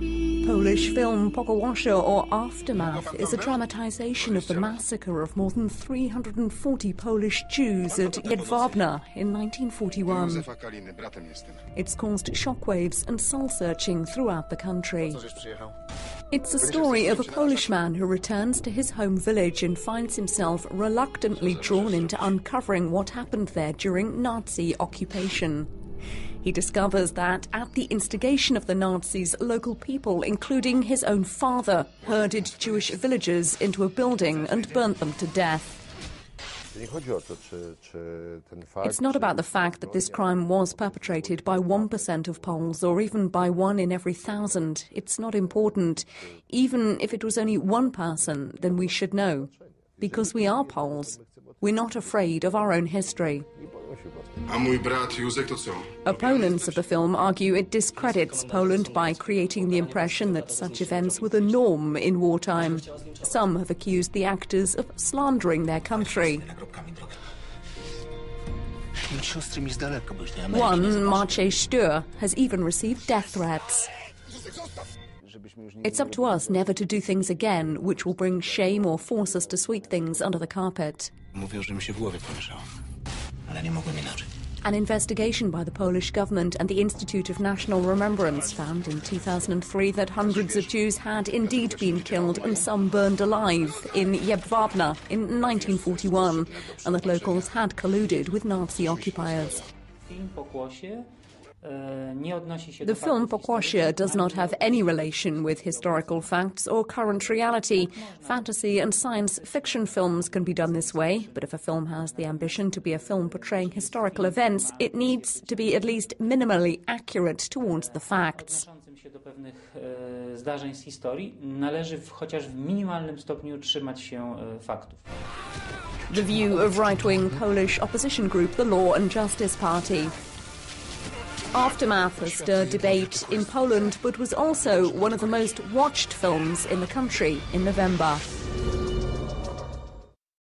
Polish film Pokłosie or Aftermath is a dramatization of the massacre of more than 340 Polish Jews at Jedwabne in 1941. Józefa Kaliny, bratem jestem. It's caused shockwaves and soul searching throughout the country. It's a story of a Polish man who returns to his home village and finds himself reluctantly drawn into uncovering what happened there during Nazi occupation. He discovers that at the instigation of the Nazis, local people, including his own father, herded Jewish villagers into a building and burnt them to death. It's not about the fact that this crime was perpetrated by 1% of Poles or even by one in every thousand. It's not important. Even if it was only one person, then we should know. Because we are Poles. We're not afraid of our own history. A mój brat Józek to co? Opponents of the film argue it discredits Poland by creating the impression that such events were the norm in wartime. Some have accused the actors of slandering their country. Nagrobkami droga. Od siostry mi z daleka, boś nie Ameryki One, nie zobaczył. Maciej Stuhr, has even received death threats. Żebyśmy już nie It's up to us never to do things again which will bring shame or force us to sweep things under the carpet. An investigation by the Polish government and the Institute of National Remembrance found in 2003 that hundreds of Jews had indeed been killed and some burned alive in Jedwabne in 1941, and that locals had colluded with Nazi occupiers. Film Pokłosie nie odnosi się The film Pokłosie does not have any relation with historical facts or current reality. Fantasy and science fiction films can be done this way, but if a film has the ambition to be a film portraying historical events, it needs to be at least minimally accurate towards the facts. do pewnych zdarzeń z historii należy chociaż w minimalnym stopniu trzymać się faktów. The view of right wing Polish opposition group, the Law and Justice Party. Aftermath has stirred debate in Poland, but was also one of the most watched films in the country in November.